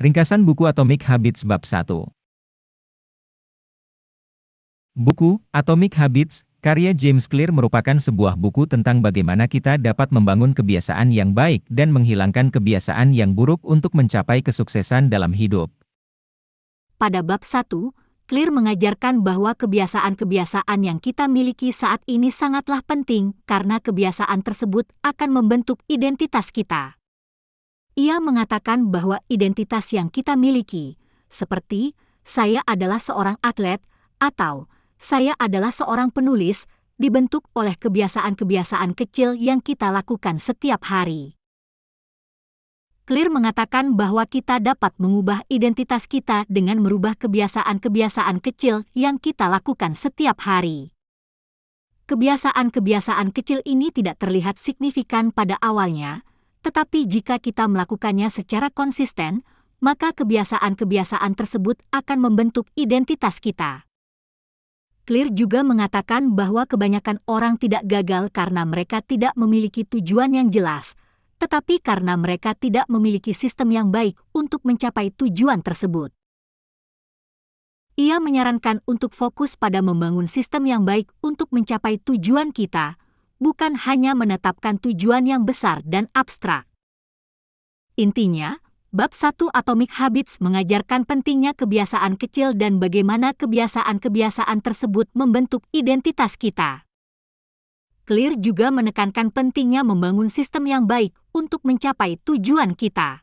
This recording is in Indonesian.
Ringkasan buku Atomic Habits bab 1 Buku Atomic Habits, karya James Clear merupakan sebuah buku tentang bagaimana kita dapat membangun kebiasaan yang baik dan menghilangkan kebiasaan yang buruk untuk mencapai kesuksesan dalam hidup. Pada bab 1, Clear mengajarkan bahwa kebiasaan-kebiasaan yang kita miliki saat ini sangatlah penting karena kebiasaan tersebut akan membentuk identitas kita. Ia mengatakan bahwa identitas yang kita miliki, seperti saya adalah seorang atlet atau saya adalah seorang penulis, dibentuk oleh kebiasaan-kebiasaan kecil yang kita lakukan setiap hari. Clear mengatakan bahwa kita dapat mengubah identitas kita dengan merubah kebiasaan-kebiasaan kecil yang kita lakukan setiap hari. Kebiasaan-kebiasaan kecil ini tidak terlihat signifikan pada awalnya, tetapi jika kita melakukannya secara konsisten, maka kebiasaan-kebiasaan tersebut akan membentuk identitas kita. Clear juga mengatakan bahwa kebanyakan orang tidak gagal karena mereka tidak memiliki tujuan yang jelas, tetapi karena mereka tidak memiliki sistem yang baik untuk mencapai tujuan tersebut. Ia menyarankan untuk fokus pada membangun sistem yang baik untuk mencapai tujuan kita, bukan hanya menetapkan tujuan yang besar dan abstrak. Intinya, bab 1 Atomic Habits mengajarkan pentingnya kebiasaan kecil dan bagaimana kebiasaan-kebiasaan tersebut membentuk identitas kita. Clear juga menekankan pentingnya membangun sistem yang baik untuk mencapai tujuan kita.